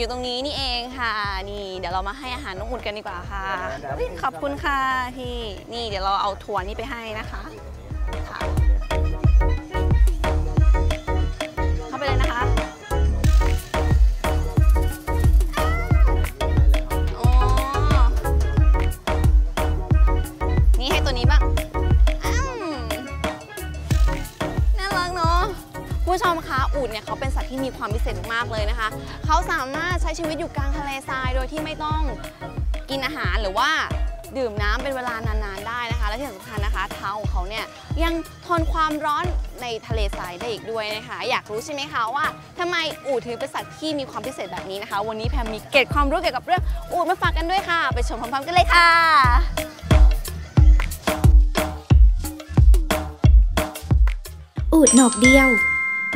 อยู่ตรงนี้นี่เองค่ะ นี่เดี๋ยวเรามาให้อาหารน้องอูดกันดีกว่าค่ะอุ๊ยขอบคุณค่ะพี่ นี่เดี๋ยวเราเอาถั่วนี่ไปให้นะคะค่ะ ผู้ชมคะอูฐเนี่ยเขาเป็นสัตว์ที่มีความพิเศษมากเลยนะคะ เขาสามารถใช้ชีวิตอยู่กลางทะเลทราย โดยที่ไม่ต้องกินอาหารหรือว่าดื่มน้ำเป็นเวลานานๆได้นะคะ และที่สำคัญนะคะ เท้าของเขาเนี่ยยังทนความร้อนในทะเลทรายได้อีกด้วยนะคะ อยากรู้ใช่ไหมคะว่าทำไมอูฐถึงเป็นสัตว์ที่มีความพิเศษแบบนี้นะคะ วันนี้แพมมีเกร็ดความรู้เกี่ยวกับเรื่องอูฐมาฝากกันด้วยค่ะ ไปชมพร้อมๆกันเลยค่ะอูฐโหนกเดียว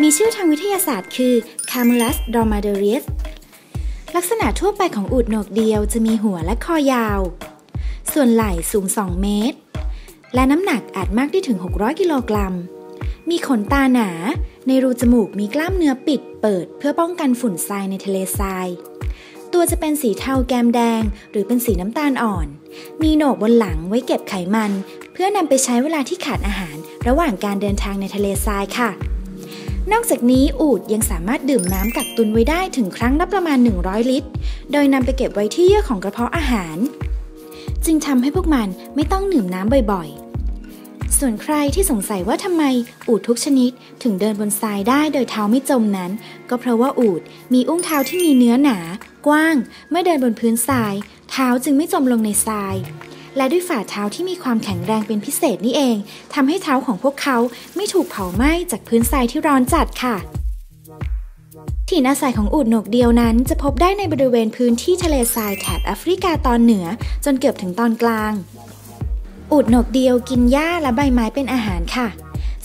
มีชื่อทางวิทยาศาสตร์คือ Camelus dromadaris ลักษณะทั่วไปของอูฐโหนกเดียวจะมีหัวและคอยาว ส่วนไหล่สูง 2 เมตร และน้ำหนักอาจมากได้ถึง 600 กิโลกรัม มีขนตาหนา ในรูจมูกมีกล้ามเนื้อปิดเปิดเพื่อป้องกันฝุ่นทรายในทะเลทราย ตัวจะเป็นสีเทาแกมแดง หรือเป็นสีน้ำตาลอ่อน มีโหนกบนหลังไว้เก็บไขมัน เพื่อนำไปใช้เวลาที่ขาดอาหาร ระหว่างการเดินทางในทะเลทรายค่ะ นอกจากนี้อูฐยังสามารถดื่มน้ำกักตุนไว้ได้ถึงครั้งละประมาณ 100 ลิตร โดยนำไปเก็บไว้ที่เยื่อของกระเพาะอาหาร จึงทำให้พวกมันไม่ต้องดื่มน้ำบ่อยๆ ส่วนใครที่สงสัยว่าทำไมอูฐทุกชนิดถึงเดินบนทรายได้โดยเท้าไม่จมนั้น ก็เพราะว่าอูฐมีอุ้งเท้าที่มีเนื้อหนา กว้าง เมื่อเดินบนพื้นทราย เท้าจึงไม่จมลงในทราย และด้วยฝ่าเท้าที่มีความแข็งแรงเป็นพิเศษนี่เองทำให้เท้าของพวกเขาไม่ถูกเผาไหม้จากพื้นทรายที่ร้อนจัดค่ะถิ่นอาศัยของอูฐโหนกเดียวนั้น จะพบได้ในบริเวณพื้นที่ทะเลทรายแถบแอฟริกาตอนเหนือจนเกือบถึงตอนกลาง อูฐโหนกเดียวกินหญ้าและใบไม้เป็นอาหารค่ะ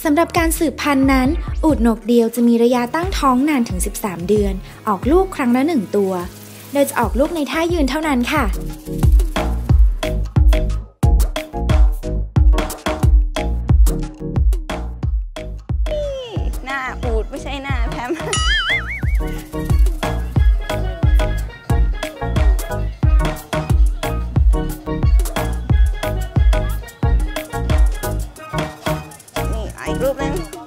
สำหรับการสืบพันธุ์นั้น อูฐโหนกเดียวจะมีระยะตั้งท้องนานถึง 13 เดือน ออกลูกครั้งละหนึ่งตัว โดยจะออกลูกในท่ายืนเท่านั้นค่ะ ไม่